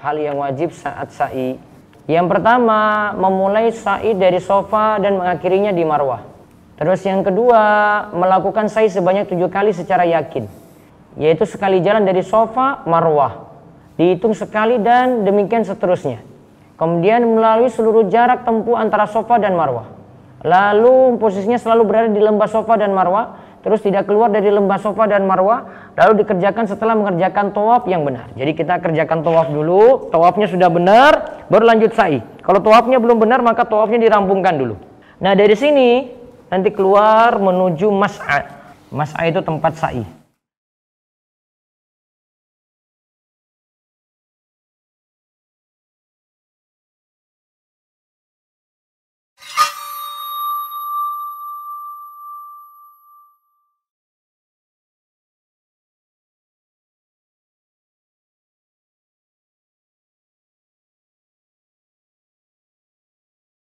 hal yang wajib saat sa'i. Yang pertama, memulai sa'i dari sofa dan mengakhirinya di marwah. Terus yang kedua, melakukan sa'i sebanyak tujuh kali secara yakin. Yaitu sekali jalan dari sofa, marwah. Dihitung sekali dan demikian seterusnya. Kemudian melalui seluruh jarak tempuh antara sofa dan marwah. Lalu posisinya selalu berada di lembah sofa dan marwah terus tidak keluar dari lembah sofa dan marwah lalu dikerjakan setelah mengerjakan tawaf yang benar. Jadi kita kerjakan tawaf dulu tawafnya sudah benar baru lanjut sa'i. Kalau tawafnya belum benar maka tawafnya dirampungkan dulu. Nah dari sini nanti keluar menuju mas'a. Mas'a itu tempat sa'i